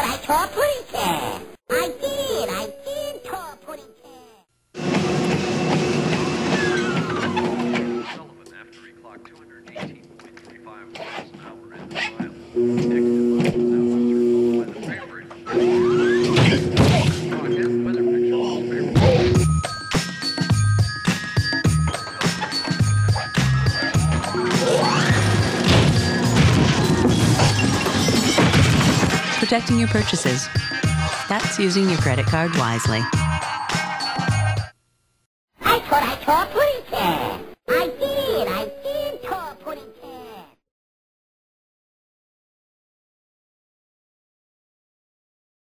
thought I tore a pudding can. I did. I did tore a pudding can. Sullivan after he clocked 218.35 Protecting your purchases. That's using your credit card wisely. I thought I pudding